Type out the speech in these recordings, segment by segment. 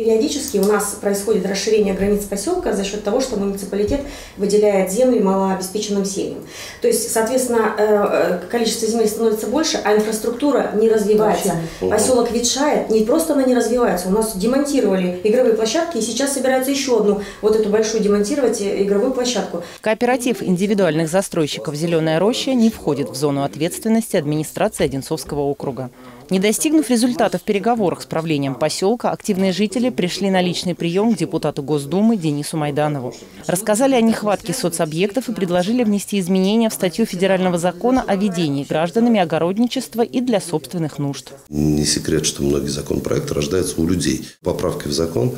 Периодически у нас происходит расширение границ поселка за счет того, что муниципалитет выделяет земли малообеспеченным семьям. То есть, соответственно, э, количество земель становится больше, а инфраструктура не развивается. Поселок ветшает, не просто она не развивается, у нас демонтировали игровые площадки, и сейчас собираются еще одну вот эту большую демонтировать э, игровую площадку. Кооператив индивидуальных застройщиков «Зеленая роща» не входит в зону ответственности администрации Одинцовского округа. Не достигнув результата в переговорах с правлением поселка, активные жители пришли на личный прием к депутату Госдумы Денису Майданову. Рассказали о нехватке соцобъектов и предложили внести изменения в статью федерального закона о ведении гражданами огородничества и для собственных нужд. Не секрет, что многие законопроекты рождаются у людей. Поправки в закон,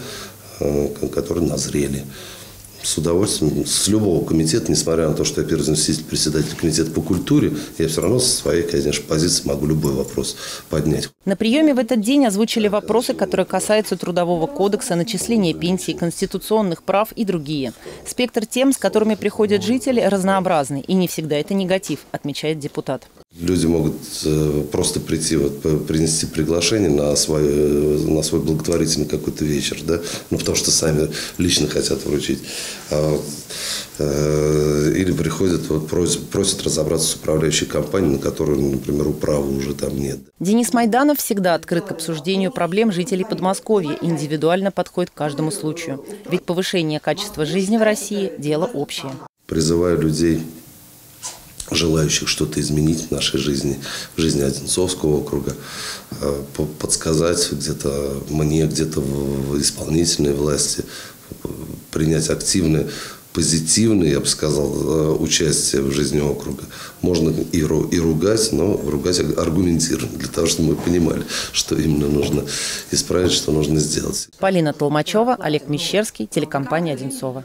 э, которые назрели с удовольствием, с любого комитета, несмотря на то, что я первый заместитель председатель комитета по культуре, я все равно со своей, конечно, позиции могу любой вопрос поднять. На приеме в этот день озвучили вопросы, которые касаются Трудового кодекса, начисления пенсий, конституционных прав и другие. Спектр тем, с которыми приходят жители, разнообразный, и не всегда это негатив, отмечает депутат. Люди могут э, просто прийти, вот, принести приглашение на свой, на свой благотворительный какой-то вечер, да, ну, потому что сами лично хотят вручить. А, э, или приходят, вот, просят, просят разобраться с управляющей компанией, на которую, например, управы уже там нет. Денис Майданов всегда открыт к обсуждению проблем жителей Подмосковья индивидуально подходит к каждому случаю. Ведь повышение качества жизни в России – дело общее. Призываю людей желающих что-то изменить в нашей жизни, в жизни Одинцовского округа, э, подсказать где-то мне, где-то в исполнительной власти, принять активное, позитивное, я бы сказал, э, участие в жизни округа. Можно и, и ругать, но ругать аргументированно, для того, чтобы мы понимали, что именно нужно исправить, что нужно сделать. Полина Толмачева, Олег Мещерский, телекомпания «Одинцова».